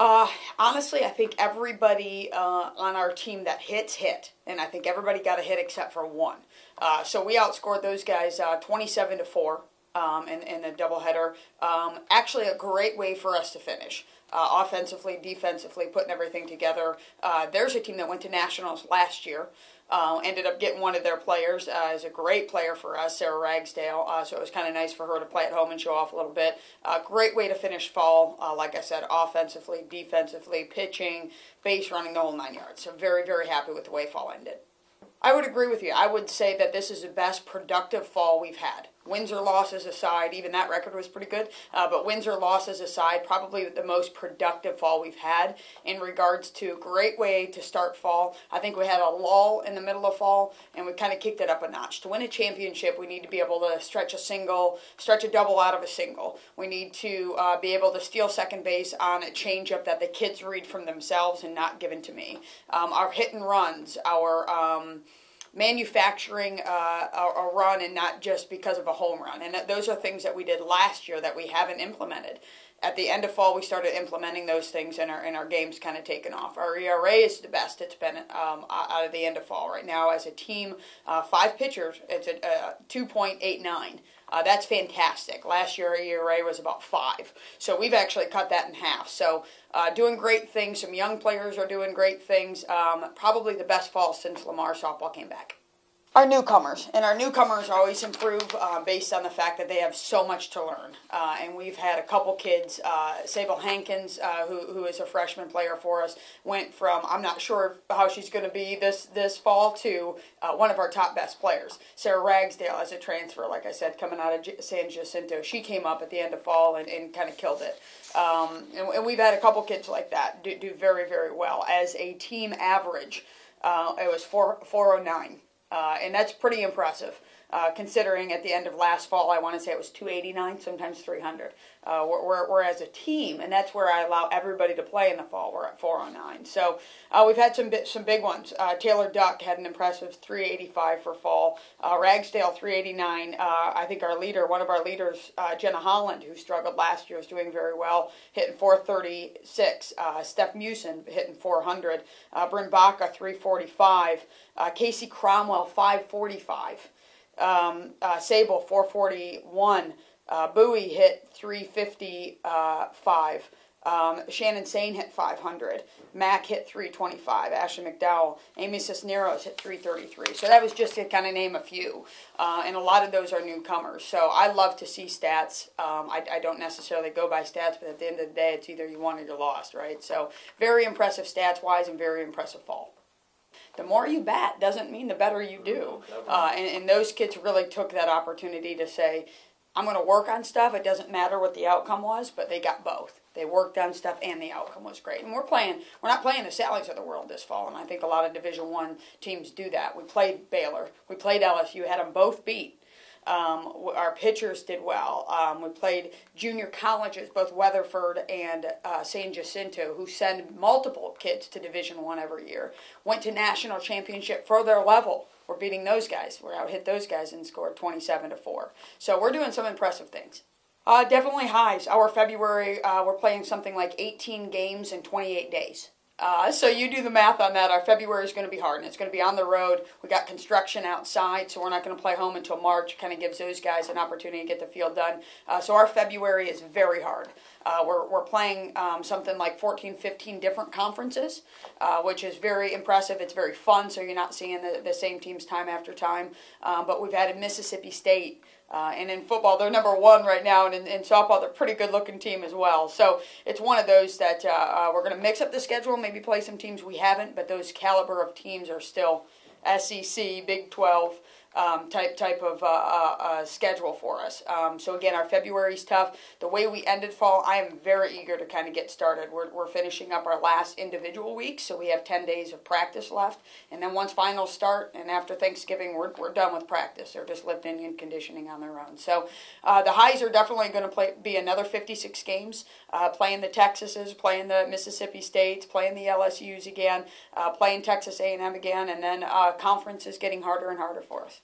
Uh, honestly, I think everybody uh, on our team that hits hit, and I think everybody got a hit except for one. Uh, so we outscored those guys uh, 27 to four um, in, a doubleheader. Um, actually, a great way for us to finish. Uh, offensively, defensively, putting everything together. Uh, there's a team that went to nationals last year. Uh, ended up getting one of their players uh, a great player for us, Sarah Ragsdale. Uh, so it was kind of nice for her to play at home and show off a little bit. Uh, great way to finish fall, uh, like I said, offensively, defensively, pitching, base running, the whole nine yards. So very, very happy with the way fall ended. I would agree with you. I would say that this is the best productive fall we've had. Wins or losses aside, even that record was pretty good. Uh, but wins or losses aside, probably the most productive fall we've had in regards to great way to start fall. I think we had a lull in the middle of fall, and we kind of kicked it up a notch. To win a championship, we need to be able to stretch a single, stretch a double out of a single. We need to uh, be able to steal second base on a changeup that the kids read from themselves and not given to me. Um, our hit and runs, our um, manufacturing uh, a, a, run and not just because of a home run. And those are things that we did last year that we haven't implemented. At the end of fall, we started implementing those things, and our and our games kind of taken off. Our ERA is the best it's been um, out of the end of fall right now. As a team, uh, five pitchers, it's a, a two point eight nine. Uh, that's fantastic. Last year, ERA was about five. So we've actually cut that in half. So uh, doing great things. Some young players are doing great things. Um, probably the best fall since Lamar softball came back our newcomers, and our newcomers always improve uh, based on the fact that they have so much to learn. Uh, and we've had a couple kids, uh, Sable Hankins, uh, who, who is a freshman player for us, went from I'm not sure how she's going to be this this fall to uh, one of our top best players. Sarah Ragsdale as a transfer, like I said, coming out of San Jacinto, she came up at the end of fall and, and kind of killed it. Um, and, and, we've had a couple kids like that do, do very very well as a team average. Uh, it was four, 409 uh, and that's pretty impressive. Uh, considering at the end of last fall, I want to say it was 289, sometimes 300. Uh, we're, we're, we're, as a team, and that's where I allow everybody to play in the fall. We're at 409. So uh, we've had some some big ones. Uh, Taylor Duck had an impressive 385 for fall. Uh, Ragsdale 389. Uh, I think our leader, one of our leaders, Jenna Holland, who struggled last year, is doing very well, hitting 436. Steph Musin hitting 400. Uh, Bryn Baca 345. Casey Cromwell 545 um, uh, Sable 441. Uh, Bowie hit 355. Um, Shannon Sane hit 500. Mac hit 325. Ashley McDowell. Amy Cisneros hit 333. So that was just to kind of name a few. Uh, and a lot of those are newcomers. So I love to see stats. Um, I, I, don't necessarily go by stats, but at the end of the day, it's either you won or you lost, right? So very impressive stats wise and very impressive fall the more you bat doesn't mean the better you do. Uh, and, and those kids really took that opportunity to say, I'm going to work on stuff. It doesn't matter what the outcome was, but they got both. They worked on stuff, and the outcome was great. And we're playing. We're not playing the Sallies of the world this fall, and I think a lot of Division One teams do that. We played Baylor. We played LSU. Had them both beat. Um, our pitchers did well. Um, we played junior colleges, both Weatherford and uh, San Jacinto, who send multiple kids to Division One every year. Went to national championship for their level. We're beating those guys. We're out hit those guys and scored 27 to four. So we're doing some impressive things. Uh, definitely highs. Our February, uh, we're playing something like 18 games in 28 days. Uh, so you do the math on that. Our February is going to be hard, and it's going to be on the road. We got construction outside, so we're not going to play home until March. Kind of gives those guys an opportunity to get the field done. Uh, so our February is very hard. Uh, we're, we're playing um, something like 14, 15 different conferences, uh, which is very impressive. It's very fun, so you're not seeing the, the same teams time after time. Um, but we've added Mississippi State. Uh, and in football, they're number one right now, and in, in, softball, they're a pretty good looking team as well. So it's one of those that uh, uh, we're going to mix up the schedule, maybe play some teams we haven't, but those caliber of teams are still SEC, Big 12 um, type type of uh, uh, uh, schedule for us. Um, so again, our February is tough. The way we ended fall, I am very eager to kind of get started. We're, we're finishing up our last individual week, so we have 10 days of practice left. And then once finals start, and after Thanksgiving, we're, we're done with practice. They're just lifting and conditioning on their own. So uh, the highs are definitely going to play be another 56 games, uh, playing the Texases, playing the Mississippi States, playing the LSU's again, uh, playing Texas A&M again, and then conference is getting harder and harder for us.